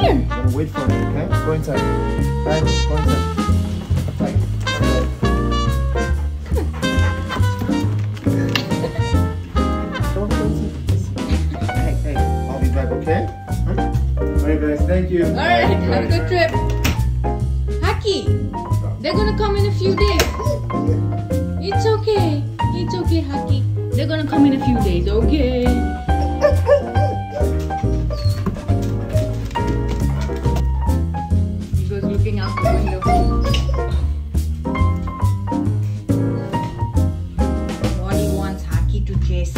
Here. I'm wait for me, okay? Go inside. Right, go inside. Right. Don't go inside. Hey, hey, I'll be back, okay? Hmm? Alright guys, thank you. All right, have a good trip. Haki, they're gonna come in a few days. It's okay. It's okay, Haki. They're gonna come in a few days, okay? Bonnie wants Haki to chase.